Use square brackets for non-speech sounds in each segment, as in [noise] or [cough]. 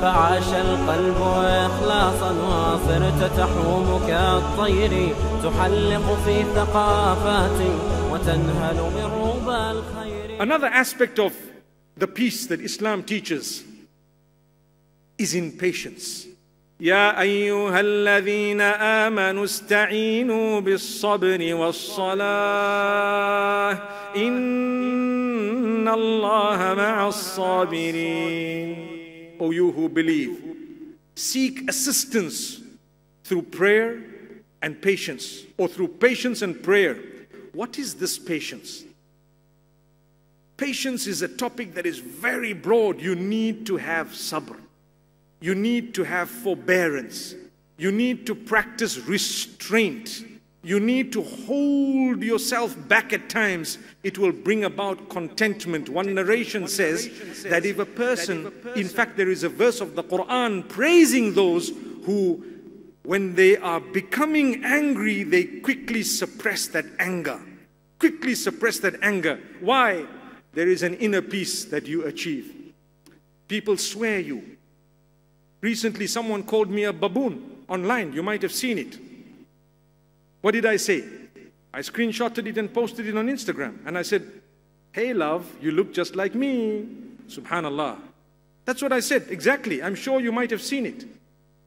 فعاش القلب إخلاصا وصرت تحوم كالطير تحلق في ثقافات وتنهل من ربى الخير. Another aspect of the peace that Islam teaches is in patience. يا أيها الذين آمنوا استعينوا بالصبر والصلاة. إن الله مع الصابرين. O you who believe, seek assistance through prayer and patience, or through patience and prayer. What is this patience? Patience is a topic that is very broad. You need to have sabr. You need to have forbearance. You need to practice restraint. You need to hold yourself back at times. It will bring about contentment. One narration says that if a person, in fact, there is a verse of the Quran praising those who, when they are becoming angry, they quickly suppress that anger. Quickly suppress that anger. Why? There is an inner peace that you achieve. People swear you. Recently, someone called me a baboon online. You might have seen it. What did I say? I screenshotted it and posted it on Instagram. And I said, Hey, love, you look just like me. Subhanallah. That's what I said, exactly. I'm sure you might have seen it.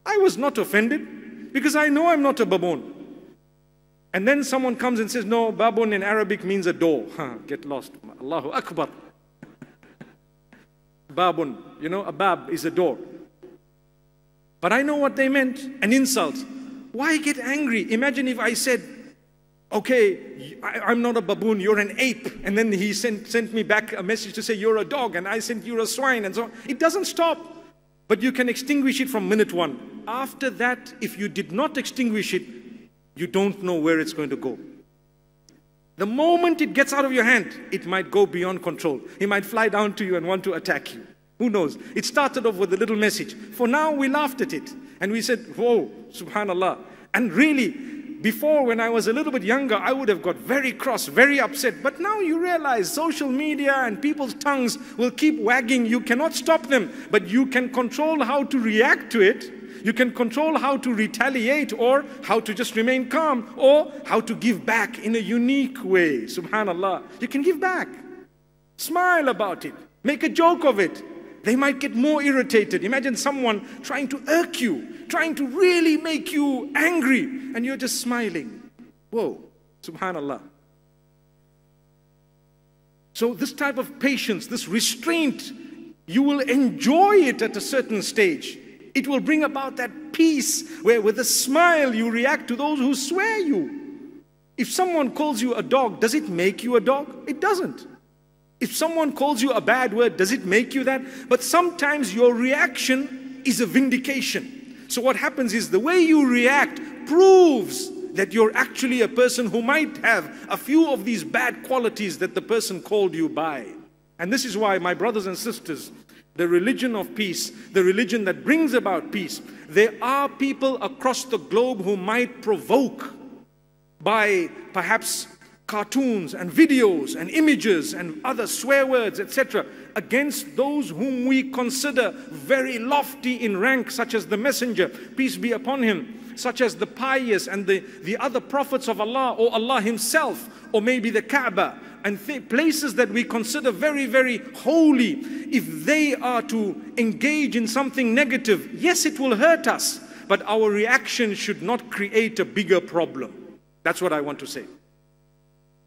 I was not offended because I know I'm not a baboon. And then someone comes and says, No, baboon in Arabic means a door. [laughs] Get lost. Allahu Akbar. [laughs] baboon, you know, a bab is a door. But I know what they meant an insult. Why get angry? Imagine if I said, okay, I, am not a baboon, you're an ape. And then he sent, sent me back a message to say, you're a dog, and I sent you a swine, and so on. It doesn't stop. But you can extinguish it from minute one. After that, if you did not extinguish it, you don't know where it's going to go. The moment it gets out of your hand, it might go beyond control. He might fly down to you and want to attack you. Who knows? It started off with a little message. For now, we laughed at it. And we said, whoa, subhanallah. And really, before when I was a little bit younger, I would have got very cross, very upset. But now you realize social media and people's tongues will keep wagging. You cannot stop them, but you can control how to react to it. You can control how to retaliate or how to just remain calm or how to give back in a unique way. Subhanallah. You can give back. Smile about it. Make a joke of it. They might get more irritated. Imagine someone trying to irk you, trying to really make you angry, and you're just smiling. Whoa, subhanallah. So, this type of patience, this restraint, you will enjoy it at a certain stage. It will bring about that peace where, with a smile, you react to those who swear you. If someone calls you a dog, does it make you a dog? It doesn't. If someone calls you a bad word, does it make you that? But sometimes your reaction is a vindication. So what happens is the way you react proves that you're actually a person who might have a few of these bad qualities that the person called you by. And this is why, my brothers and sisters, the religion of peace, the religion that brings about peace, there are people across the globe who might provoke by perhaps cartoons and videos and images and other swear words, etc., against those whom we consider very lofty in rank, such as the Messenger, peace be upon him, such as the pious and the, the other prophets of Allah, or Allah Himself, or maybe the Kaaba, and th- places that we consider very, very holy, if they are to engage in something negative, yes, it will hurt us, but our reaction should not create a bigger problem. That's what I want to say.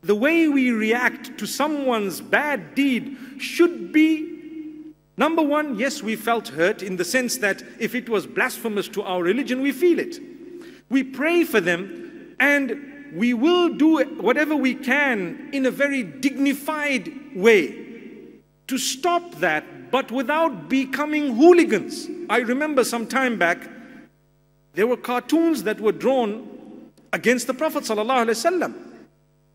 The way we react to someone's bad deed should be Number one, yes, we felt hurt in the sense that if it was blasphemous to our religion, we feel it. We pray for them and we will do whatever we can in a very dignified way to stop that, but without becoming hooligans. I remember some time back, there were cartoons that were drawn against the Prophet ﷺ.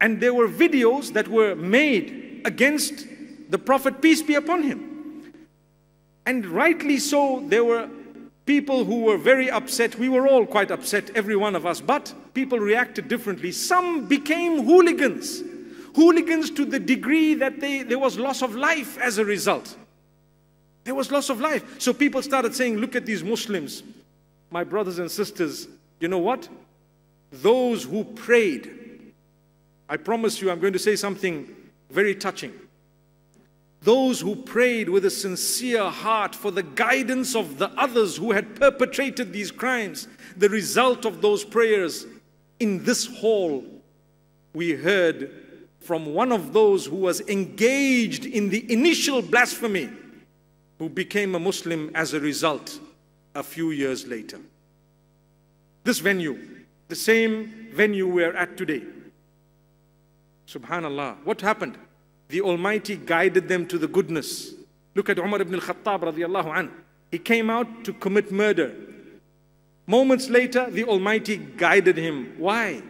And there were videos that were made against the Prophet, peace be upon him. And rightly so, there were people who were very upset. We were all quite upset, every one of us, but people reacted differently. Some became hooligans, hooligans to the degree that they, there was loss of life as a result. There was loss of life. So people started saying, Look at these Muslims. My brothers and sisters, you know what? Those who prayed, I promise you, I'm going to say something very touching. Those who prayed with a sincere heart for the guidance of the others who had perpetrated these crimes, the result of those prayers in this hall, we heard from one of those who was engaged in the initial blasphemy, who became a Muslim as a result a few years later. This venue, the same venue we're at today. Subhanallah. What happened? the Almighty guided them to the goodness. Look at Umar ibn al-Khattab radiallahu anh. He came out to commit murder. Moments later, the Almighty guided him. Why?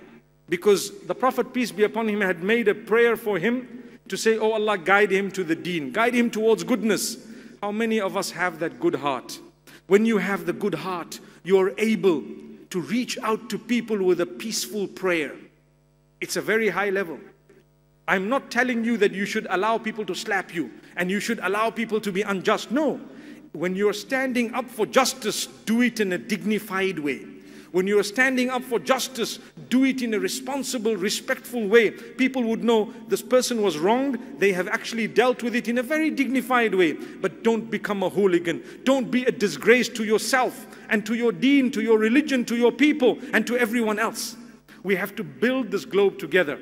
Because the Prophet, peace be upon him, had made a prayer for him to say, Oh Allah, guide him to the deen, guide him towards goodness. How many of us have that good heart? When you have the good heart, you are able to reach out to people with a peaceful prayer. It's a very high level. I'm not telling you that you should allow people to slap you and you should allow people to be unjust. No. When you're standing up for justice, do it in a dignified way. When you're standing up for justice, do it in a responsible, respectful way. People would know this person was wrong. They have actually dealt with it in a very dignified way. But don't become a hooligan. Don't be a disgrace to yourself and to your deen, to your religion, to your people, and to everyone else. We have to build this globe together.